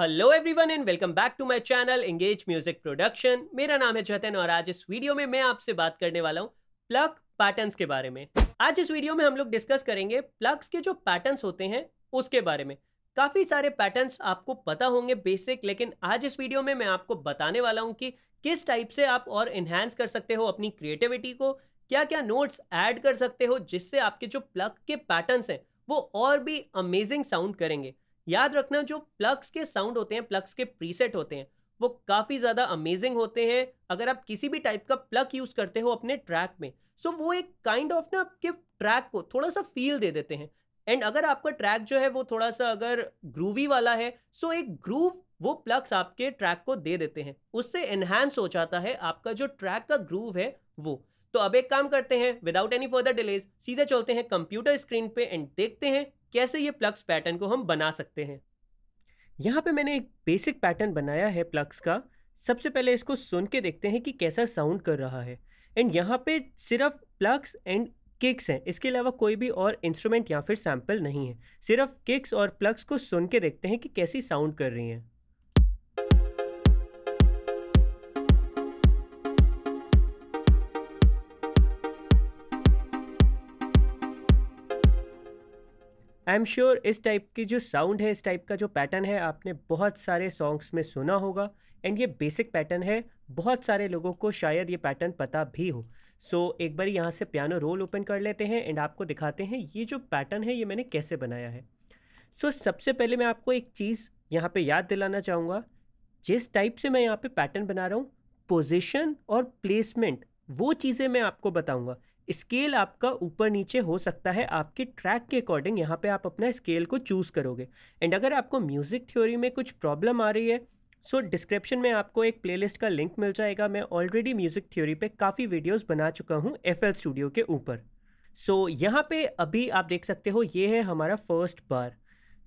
Hello everyone and welcome back to my channel engage music production मेरा नाम है जतन और आज इस वीडियो में मैं आपसे बात करने वाला हूँ प्लग पैटर्न्स के बारे में। आज इस वीडियो में हम लोग डिस्कस करेंगे प्लग्स के जो पैटर्न्स होते हैं उसके बारे में। काफ़ी सारे पैटर्न्स आपको पता होंगे बेसिक लेकिन आज इस वीडियो में मैं आपको बताने वाला हूँ कि किस टाइप से आप और इन्हेंस कर सकते हो अपनी क्रिएटिविटी को क्या क्या नोट्स ऐड कर सकते हो जिससे आपके जो प्लग के पैटर्न्स हैं वो और भी अमेजिंग साउंड करेंगे। याद रखना जो प्लग्स के साउंड होते हैं प्लग्स के प्रीसेट होते हैं, वो काफ़ी ज़्यादा अमेजिंग होते हैं। अगर आप किसी भी टाइप का प्लग यूज़ करते हो अपने ट्रैक में सो वो एक काइंड ऑफ़ ना आपके ट्रैक को थोड़ा सा फील दे देते हैं। एंड अगर आपका ट्रैक जो है, वो थोड़ा सा अगर ग्रूवी वाला है सो एक ग्रूव वो प्लग्स आपके ट्रैक को दे देते हैं। उससे एनहांस हो जाता है आपका जो ट्रैक का ग्रूव है, वो। तो अब एक काम करते हैं विदाउट एनी फर्दर डिलेज सीधे चलते हैं कंप्यूटर स्क्रीन पे एंड देखते हैं कैसे ये प्लग्स पैटर्न को हम बना सकते हैं? यहाँ पे मैंने एक बेसिक पैटर्न बनाया है प्लग्स का। सबसे पहले इसको सुन के देखते हैं कि कैसा साउंड कर रहा है। एंड यहाँ पे सिर्फ़ प्लग्स एंड किक्स हैं। इसके अलावा कोई भी और इंस्ट्रूमेंट या फिर सैंपल नहीं है। सिर्फ़ किक्स और प्लग्स को सुन के देखते हैं कि कैसी साउंड कर रही हैं। आई एम श्योर इस टाइप की जो साउंड है इस टाइप का जो पैटर्न है आपने बहुत सारे सॉन्ग्स में सुना होगा। एंड ये बेसिक पैटर्न है बहुत सारे लोगों को शायद ये पैटर्न पता भी हो। सो so, एक बार यहाँ से पियानो रोल ओपन कर लेते हैं एंड आपको दिखाते हैं ये जो पैटर्न है ये मैंने कैसे बनाया है। सो so, सबसे पहले मैं आपको एक चीज़ यहाँ पे याद दिलाना चाहूँगा। जिस टाइप से मैं यहाँ पे पैटर्न बना रहा हूँ पोजिशन और प्लेसमेंट वो चीज़ें मैं आपको बताऊँगा। स्केल आपका ऊपर नीचे हो सकता है आपके ट्रैक के अकॉर्डिंग यहाँ पे आप अपना स्केल को चूज़ करोगे। एंड अगर आपको म्यूज़िक थ्योरी में कुछ प्रॉब्लम आ रही है सो so, डिस्क्रिप्शन में आपको एक प्लेलिस्ट का लिंक मिल जाएगा। मैं ऑलरेडी म्यूज़िक थ्योरी पे काफ़ी वीडियोस बना चुका हूँ एफ़ स्टूडियो के ऊपर। सो so, यहाँ पे अभी आप देख सकते हो ये है हमारा फ़र्स्ट बार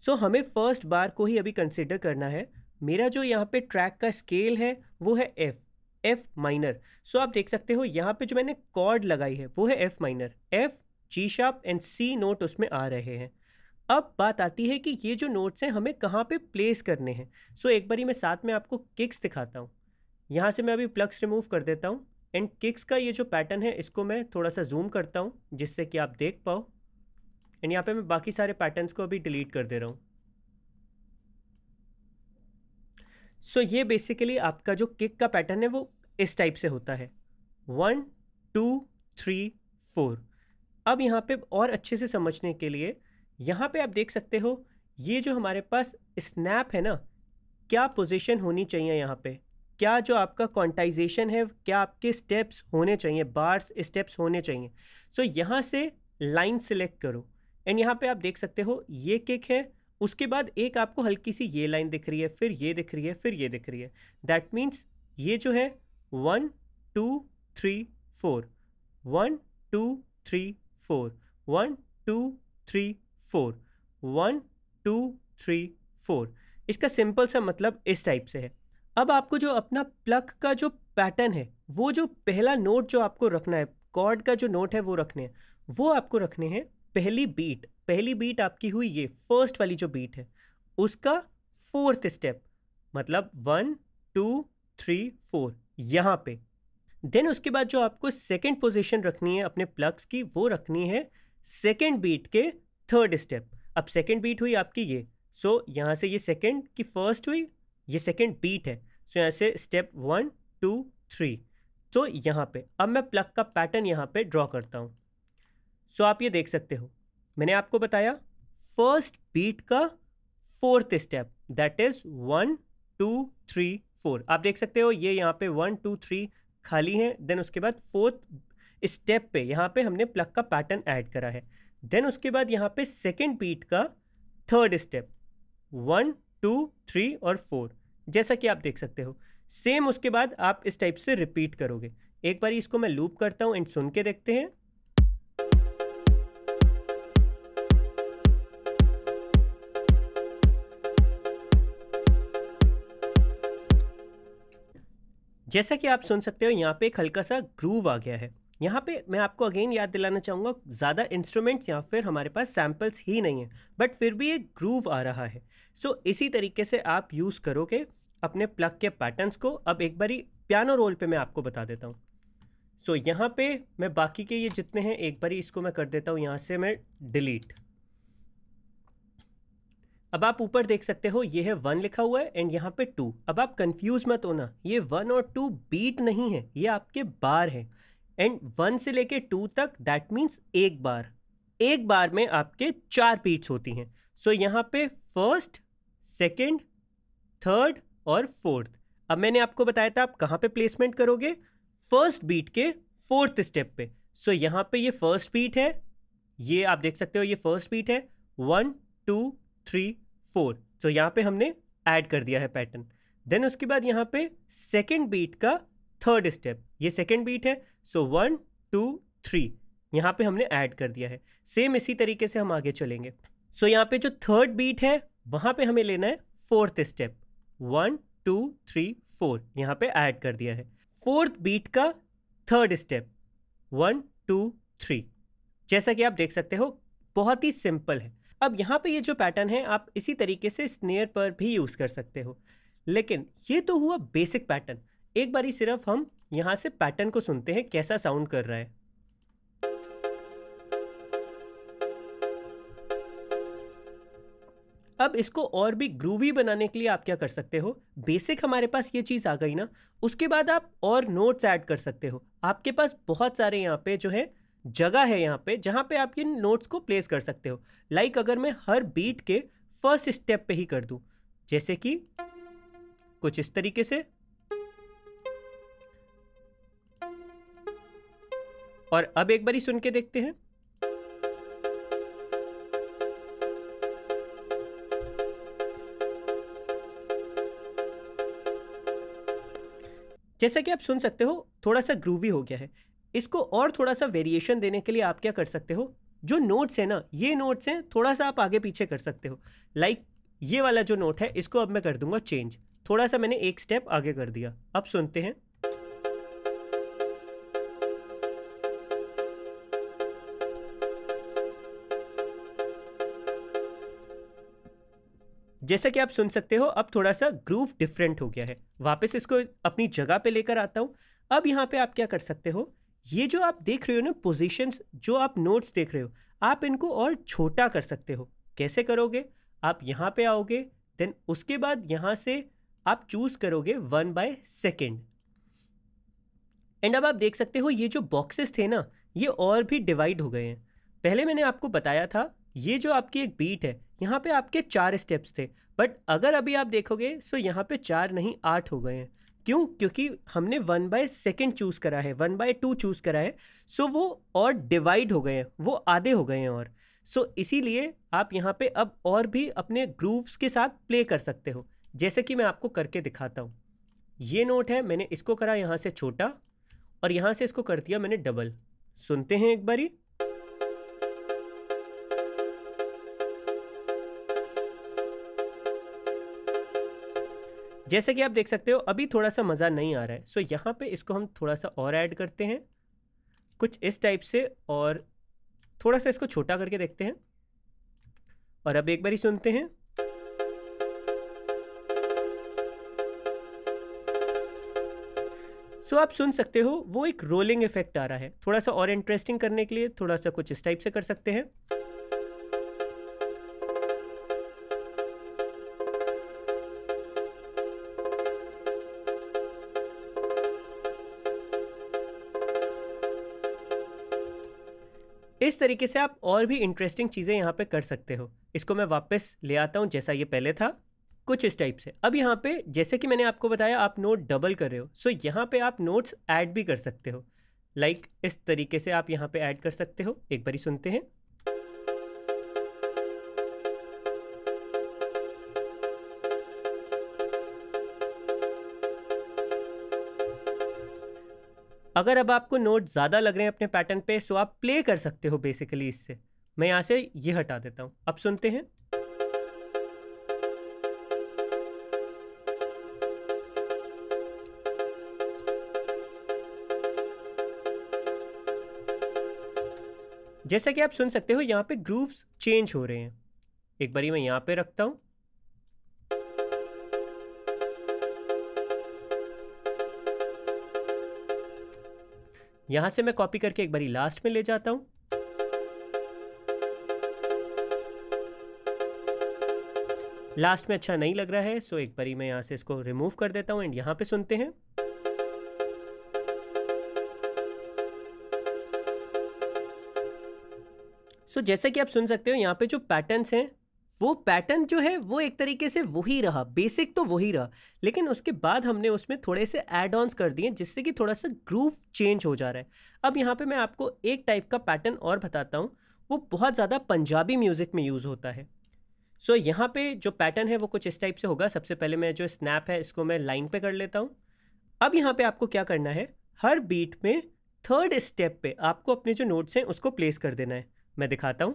सो so, हमें फ़र्स्ट बार को ही अभी कंसिडर करना है। मेरा जो यहाँ पे ट्रैक का स्केल है वो है एफ़ एफ़ माइनर सो आप देख सकते हो यहाँ पे जो मैंने कॉर्ड लगाई है वो है F minor F G sharp and C note उसमें आ रहे हैं. अब बात आती है कि ये जो नोट्स हैं हमें कहाँ पे प्लेस करने हैं? सो so, एक बारी मैं साथ में आपको किक्स दिखाता हूँ. यहाँ से मैं अभी प्लग्स रिमूव कर देता हूँ एंड किक्स का ये जो पैटर्न है इसको मैं थोड़ा सा जूम करता हूँ जिससे कि आप देख पाओ. एंड यहाँ पे मैं बाकी सारे पैटर्न्स को अभी डिलीट कर दे रहा हूँ. सो so, ये बेसिकली आपका जो किक का पैटर्न है वो इस टाइप से होता है। वन टू थ्री फोर अब यहाँ पे और अच्छे से समझने के लिए यहाँ पे आप देख सकते हो ये जो हमारे पास स्नैप है ना क्या पोजीशन होनी चाहिए यहाँ पे? क्या जो आपका क्वांटाइजेशन है क्या आपके स्टेप्स होने चाहिए बार्स स्टेप्स होने चाहिए? सो so, यहाँ से लाइन सिलेक्ट करो। एंड यहाँ पे आप देख सकते हो ये किक है उसके बाद एक आपको हल्की सी ये लाइन दिख रही है, फिर ये दिख रही है, फिर ये दिख रही है। दैट मीन्स ये जो है one two three four one two three four one two three four one two three four इसका सिंपल सा मतलब इस टाइप से है। अब आपको जो अपना प्लग का जो पैटर्न है, वो जो पहला नोट जो आपको रखना है कॉर्ड का जो नोट है, वो रखने हैं। वो आपको रखने हैं पहली बीट पहली बीट आपकी हुई ये फ़र्स्ट वाली जो बीट है उसका फोर्थ स्टेप मतलब वन टू थ्री फोर यहाँ पे। देन उसके बाद जो आपको सेकेंड पोजिशन रखनी है अपने प्लग्स की वो रखनी है सेकेंड बीट के थर्ड स्टेप अब सेकेंड बीट हुई आपकी ये सो so, यहाँ से ये सेकेंड की फ़र्स्ट हुई ये सेकेंड बीट है। सो so, यहाँ से स्टेप वन टू थ्री तो यहाँ पे। अब मैं प्लग का पैटर्न यहाँ पे ड्रॉ करता हूँ। सो so, आप ये देख सकते हो। मैंने आपको बताया फ़र्स्ट बीट का fourth step that is one two three four आप देख सकते हो, ये यहाँ पे वन टू थ्री खाली है देन उसके बाद फोर्थ स्टेप पे, यहाँ पे हमने प्लग का पैटर्न ऐड करा है. देन उसके बाद यहाँ पे सेकेंड बीट का third step one two three और फोर जैसा कि आप देख सकते हो सेम उसके बाद आप इस टाइप से रिपीट करोगे. एक बार इसको मैं लूप करता हूँ एंड सुन के देखते हैं. जैसा कि आप सुन सकते हो यहाँ पे एक हल्का सा ग्रूव आ गया है। यहाँ पे मैं आपको अगेन याद दिलाना चाहूँगा ज़्यादा इंस्ट्रूमेंट्स या फिर हमारे पास सैम्पल्स ही नहीं है बट फिर भी एक ग्रूव आ रहा है। सो so, इसी तरीके से आप यूज़ करोगे अपने प्लग के पैटर्न्स को। अब एक बारी पियानो रोल पे मैं आपको बता देता हूँ। सो so, यहाँ पे मैं बाकी के ये जितने हैं एक बारी इसको मैं कर देता हूँ यहाँ से मैं डिलीट अब आप ऊपर देख सकते हो ये है वन लिखा हुआ है एंड यहाँ पे टू अब आप कंफ्यूज मत होना ये वन और टू बीट नहीं है ये आपके बार है। एंड वन से लेके टू तक दैट मीन्स एक बार। एक बार में आपके चार बीट्स होती हैं। सो so, यहाँ पे फ़र्स्ट सेकेंड थर्ड और फोर्थ अब मैंने आपको बताया था आप कहाँ पे प्लेसमेंट करोगे? फ़र्स्ट बीट के फोर्थ स्टेप पे। सो so, यहाँ पे ये फ़र्स्ट बीट है ये आप देख सकते हो ये फ़र्स्ट बीट है। वन टू थ्री फोर तो यहाँ पे हमने ऐड कर दिया है पैटर्न देन उसके बाद यहाँ पे सेकेंड बीट का थर्ड स्टेप ये सेकेंड बीट है सो वन टू थ्री यहाँ पे हमने ऐड कर दिया है. सेम इसी तरीके से हम आगे चलेंगे. सो so, यहाँ पे जो थर्ड बीट है वहाँ पे हमें लेना है fourth step one two three four यहाँ पे ऐड कर दिया है. फोर्थ बीट का third step one two three जैसा कि आप देख सकते हो बहुत ही सिंपल है. अब यहाँ पे ये जो पैटर्न है, आप इसी तरीके से स्नेयर पर भी यूज़ कर सकते हो। लेकिन ये तो हुआ बेसिक पैटर्न एक बारी सिर्फ़ हम यहाँ से पैटर्न को सुनते हैं, कैसा साउंड कर रहा है। अब इसको और भी ग्रूवी बनाने के लिए आप क्या कर सकते हो? बेसिक हमारे पास ये चीज़ आ गई ना, उसके बाद आप और नोट्स ऐड कर सकते हो। आपके पास बहुत सारे यहाँ पे जो है जगह है यहाँ पे जहाँ पे आप इन नोट्स को प्लेस कर सकते हो। लाइक like अगर मैं हर बीट के फ़र्स्ट स्टेप पे ही कर दूँ, जैसे कि कुछ इस तरीके से। और अब एक बारी सुन के देखते हैं। जैसा कि आप सुन सकते हो, थोड़ा सा ग्रूवी हो गया है। इसको और थोड़ा सा वेरिएशन देने के लिए आप क्या कर सकते हो? जो नोट्स है ना ये नोट्स हैं थोड़ा सा आप आगे पीछे कर सकते हो। लाइक like, ये वाला जो नोट है इसको अब मैं कर दूँगा चेंज थोड़ा सा मैंने एक स्टेप आगे कर दिया। अब सुनते हैं। जैसा कि आप सुन सकते हो अब थोड़ा सा ग्रूव डिफरेंट हो गया है। वापस इसको अपनी जगह पे लेकर आता हूँ। अब यहाँ पे आप क्या कर सकते हो? ये जो आप देख रहे हो ना पोजीशंस जो आप नोट्स देख रहे हो, आप इनको और छोटा कर सकते हो। कैसे करोगे? आप यहाँ पे आओगे देन उसके बाद यहाँ से आप चूज़ करोगे वन बाय सेकेंड एंड अब आप देख सकते हो, ये जो बॉक्सेस थे ना, ये और भी डिवाइड हो गए हैं। पहले मैंने आपको बताया था, ये जो आपकी एक बीट है, यहाँ पे आपके चार स्टेप्स थे। बट अगर अभी आप देखोगे सो यहाँ पे चार नहीं, आठ हो गए हैं। क्यों? क्योंकि हमने वन बाय सेकेंड चूज़ करा है वन बाय टू चूज़ करा है सो वो और डिवाइड हो गए हैं, वो आधे हो गए हैं और। सो इसीलिए आप यहाँ पे अब और भी अपने ग्रुप्स के साथ प्ले कर सकते हो। जैसे कि मैं आपको करके दिखाता हूँ। ये नोट है, मैंने इसको करा यहाँ से छोटा, और यहाँ से इसको कर दिया मैंने डबल सुनते हैं एक बारी। जैसे कि आप देख सकते हो अभी थोड़ा सा मज़ा नहीं आ रहा है। सो so, यहाँ पे इसको हम थोड़ा सा और ऐड करते हैं। कुछ इस टाइप से और थोड़ा सा इसको छोटा करके देखते हैं। और अब एक बार ही सुनते हैं। सो so, आप सुन सकते हो वो एक रोलिंग इफ़ेक्ट आ रहा है। थोड़ा सा और इंटरेस्टिंग करने के लिए थोड़ा सा कुछ इस टाइप से कर सकते हैं। तरीके से आप और भी इंटरेस्टिंग चीज़ें यहाँ पे कर सकते हो। इसको मैं वापस ले आता हूँ जैसा ये पहले था कुछ इस टाइप से। अब यहाँ पे जैसे कि मैंने आपको बताया आप नोट डबल कर रहे हो सो यहाँ पे आप नोट्स ऐड भी कर सकते हो। लाइक like, इस तरीके से आप यहाँ पे ऐड कर सकते हो। एक बारी सुनते हैं। अगर अब आपको नोट ज़्यादा लग रहे हैं अपने पैटर्न पे सो आप प्ले कर सकते हो बेसिकली इससे। मैं यहाँ से ये हटा देता हूँ। अब सुनते हैं। जैसा कि आप सुन सकते हो, यहाँ पे ग्रूव्स चेंज हो रहे हैं। एक बारी मैं यहाँ पे रखता हूँ। यहाँ से मैं कॉपी करके एक बारी लास्ट में ले जाता हूँ। लास्ट में अच्छा नहीं लग रहा है सो एक बारी मैं यहाँ से इसको रिमूव कर देता हूँ एंड यहाँ पे सुनते हैं। सो so, जैसा कि आप सुन सकते हो यहाँ पे जो पैटर्न्स हैं वो पैटर्न जो है वो एक तरीके से वही रहा बेसिक तो वही रहा लेकिन उसके बाद हमने उसमें थोड़े से एड ऑन्स कर दिए जिससे कि थोड़ा सा ग्रूव चेंज हो जा रहा है। अब यहाँ पे मैं आपको एक टाइप का पैटर्न और बताता हूँ वो बहुत ज़्यादा पंजाबी म्यूज़िक में यूज़ होता है। सो so, यहाँ पे जो पैटर्न है वो कुछ इस टाइप से होगा। सबसे पहले मैं जो स्नैप है इसको मैं लाइन पे कर लेता हूँ। अब यहाँ पे आपको क्या करना है हर बीट में थर्ड स्टेप पे आपको अपने जो नोट्स हैं उसको प्लेस कर देना है। मैं दिखाता हूँ।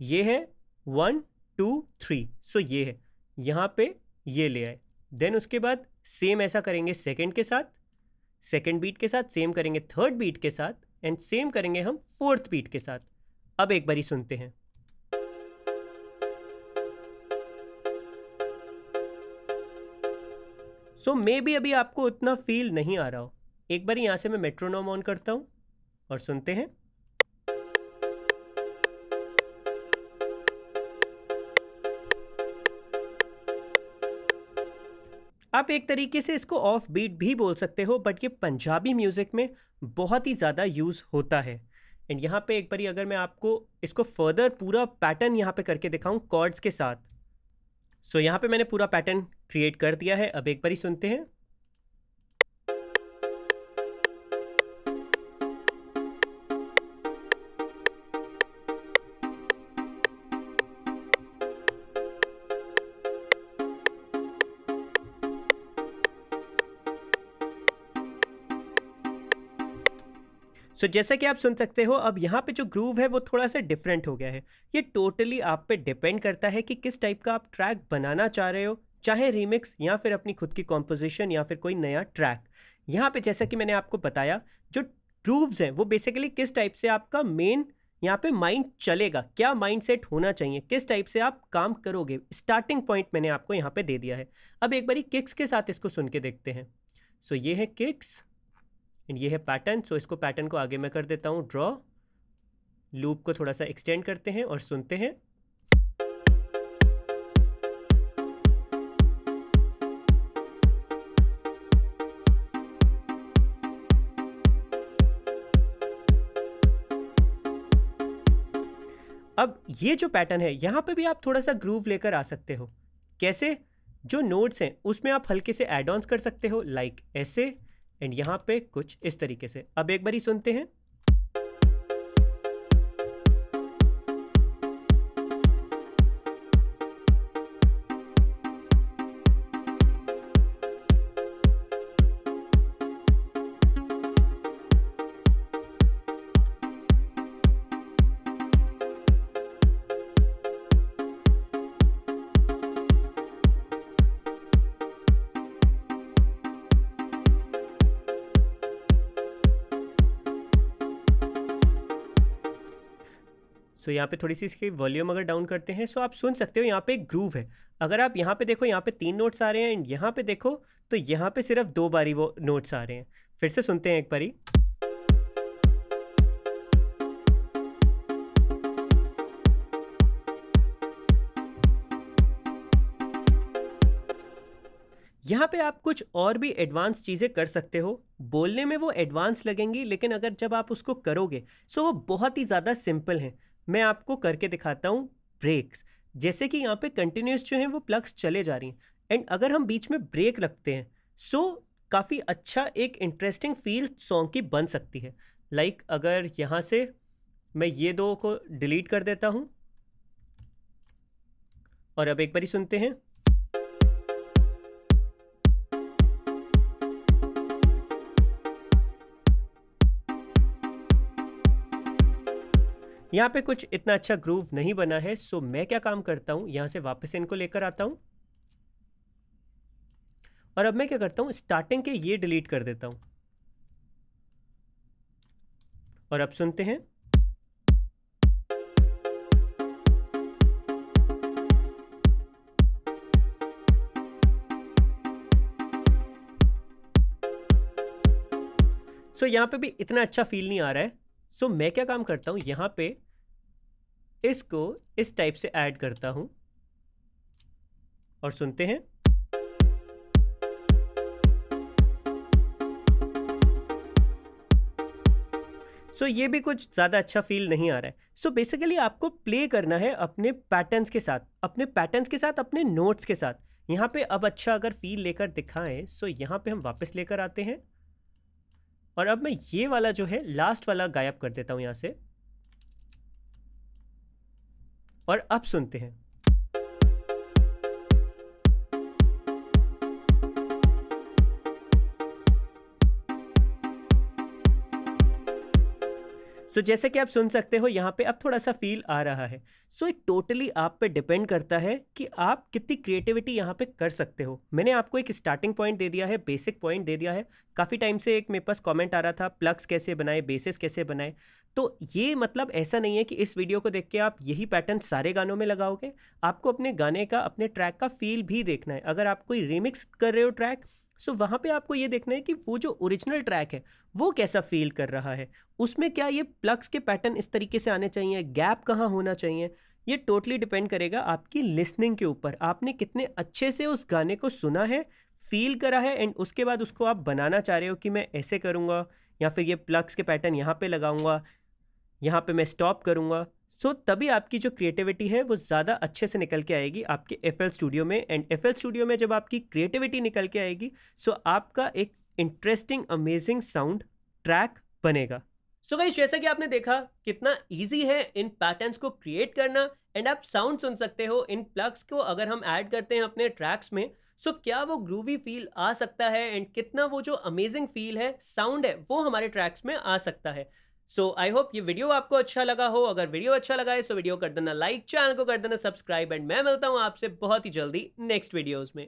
ये है वन, टू, थ्री। सो ये है। यहाँ पे ये ले आए। देन उसके बाद सेम ऐसा करेंगे सेकेंड के साथ सेकेंड बीट के साथ सेम करेंगे थर्ड बीट के साथ एंड सेम करेंगे हम फोर्थ बीट के साथ। अब एक बारी सुनते हैं। सो मे भी अभी आपको उतना फील नहीं आ रहा हो। एक बार यहाँ से मैं मेट्रोनोम ऑन करता हूँ और सुनते हैं। आप एक तरीके से इसको ऑफ़ बीट भी बोल सकते हो बट ये पंजाबी म्यूज़िक में बहुत ही ज़्यादा यूज़ होता है। एंड यहाँ पे एक बारी अगर मैं आपको इसको फर्दर पूरा पैटर्न यहाँ पे करके दिखाऊँ कॉर्ड्स के साथ। सो so, यहाँ पे मैंने पूरा पैटर्न क्रिएट कर दिया है अब एक बारी सुनते हैं। सो so, जैसा कि आप सुन सकते हो अब यहाँ पे जो ग्रूव है वो थोड़ा सा डिफरेंट हो गया है। ये टोटली आप पे डिपेंड करता है कि किस टाइप का आप ट्रैक बनाना चाह रहे हो चाहे रीमिक्स या फिर अपनी खुद की कॉम्पोजिशन या फिर कोई नया ट्रैक यहाँ पे जैसा कि मैंने आपको बताया जो ग्रूव्स हैं वो बेसिकली किस टाइप से आपका मेन यहाँ पे माइंड चलेगा क्या माइंड सेट होना चाहिए किस टाइप से आप काम करोगे स्टार्टिंग पॉइंट मैंने आपको यहाँ पे दे दिया है। अब एक बारी किक्स के साथ इसको सुन के देखते हैं। सो so, ये है किक्स एंड ये है पैटर्न सो इसको पैटर्न को आगे मैं कर देता हूँ. ड्रॉ लूप को थोड़ा सा एक्सटेंड करते हैं और सुनते हैं. अब ये जो पैटर्न है, यहाँ पे भी आप थोड़ा सा ग्रूव लेकर आ सकते हो. कैसे? जो नोट्स हैं, उसमें आप हल्के से एड ऑन्स कर सकते हो लाइक ऐसे. एंड यहाँ पे कुछ इस तरीके से। अब एक बारी सुनते हैं। सो यहाँ पे थोड़ी सी इसकी वॉल्यूम अगर डाउन करते हैं सो आप सुन सकते हो यहाँ पे एक ग्रूव है। अगर आप यहाँ पे देखो, यहाँ पे तीन नोट्स आ रहे हैं एंड यहाँ पे देखो तो यहाँ पे सिर्फ़ दो बारी वो नोट्स आ रहे हैं। फिर से सुनते हैं एक बारी। यहाँ पे आप कुछ और भी एडवांस चीज़ें कर सकते हो। बोलने में वो एडवांस लगेंगी, लेकिन अगर जब आप उसको करोगे सो वो बहुत ही ज़्यादा सिंपल हैं। मैं आपको करके दिखाता हूँ ब्रेक्स जैसे कि यहाँ पे कंटिन्यूस जो हैं वो प्लग्स चले जा रही हैं। एंड अगर हम बीच में ब्रेक रखते हैं सो so, काफ़ी अच्छा एक इंटरेस्टिंग फील सॉन्ग की बन सकती है। लाइक like, अगर यहाँ से मैं ये दो को डिलीट कर देता हूँ। और अब एक बारी सुनते हैं। यहाँ पे कुछ इतना अच्छा ग्रूव नहीं बना है सो मैं क्या काम करता हूँ? यहाँ से वापस इनको लेकर आता हूँ। और अब मैं क्या करता हूँ? स्टार्टिंग के ये डिलीट कर देता हूँ। और अब सुनते हैं। सो so, यहाँ पे भी इतना अच्छा फील नहीं आ रहा है। सो so, मैं क्या काम करता हूँ? यहाँ पे इसको इस टाइप से ऐड करता हूँ। और सुनते हैं। सो so, ये भी कुछ ज़्यादा अच्छा फील नहीं आ रहा है। सो so, बेसिकली आपको प्ले करना है अपने पैटर्न्स के साथ अपने पैटर्न्स के साथ अपने नोट्स के साथ। यहाँ पे अब अच्छा अगर फील लेकर दिखाएँ सो so यहाँ पे हम वापस लेकर आते हैं। और अब मैं ये वाला जो है लास्ट वाला गायब कर देता हूँ यहाँ से। और अब सुनते हैं। सो so, जैसे कि आप सुन सकते हो यहाँ पे अब थोड़ा सा फील आ रहा है। सो एक टोटली आप पे डिपेंड करता है कि आप कितनी क्रिएटिविटी यहाँ पे कर सकते हो। मैंने आपको एक स्टार्टिंग पॉइंट दे दिया है बेसिक पॉइंट दे दिया है। काफ़ी टाइम से एक मेरे पास कमेंट आ रहा था प्लग्स कैसे बनाए बेसिस कैसे बनाए। तो ये मतलब ऐसा नहीं है कि इस वीडियो को देख के आप यही पैटर्न सारे गानों में लगाओगे। आपको अपने गाने का अपने ट्रैक का फील भी देखना है। अगर आप कोई रिमिक्स कर रहे हो ट्रैक सो so, वहाँ पे आपको ये देखना है कि वो जो ओरिजिनल ट्रैक है वो कैसा फील कर रहा है। उसमें क्या ये प्लग्स के पैटर्न इस तरीके से आने चाहिए गैप कहाँ होना चाहिए ये टोटली डिपेंड करेगा आपकी लिसनिंग के ऊपर। आपने कितने अच्छे से उस गाने को सुना है फील करा है एंड उसके बाद उसको आप बनाना चाह रहे हो कि मैं ऐसे करूँगा या फिर ये प्लग्स के पैटर्न यहाँ पे लगाऊँगा। यहाँ पे मैं स्टॉप करूँगा। सो so, तभी आपकी जो क्रिएटिविटी है वो ज़्यादा अच्छे से निकल के आएगी आपके एफएल स्टूडियो में। एंड एफएल स्टूडियो में जब आपकी क्रिएटिविटी निकल के आएगी सो so आपका एक इंटरेस्टिंग अमेजिंग साउंड ट्रैक बनेगा। सो so गाइस जैसा कि आपने देखा कितना इजी है इन पैटर्न्स को क्रिएट करना। एंड आप साउंड सुन सकते हो इन प्लग्स को अगर हम ऐड करते हैं अपने ट्रैक्स में सो so, क्या वो ग्रूवी फील आ सकता है? एंड कितना वो जो अमेजिंग फील है साउंड है वो हमारे ट्रैक्स में आ सकता है। सो आई होप ये वीडियो आपको अच्छा लगा हो। अगर वीडियो अच्छा लगा है सो वीडियो कर देना लाइक चैनल को कर देना सब्सक्राइब एंड मैं मिलता हूँ आपसे बहुत ही जल्दी नेक्स्ट वीडियोज़ में।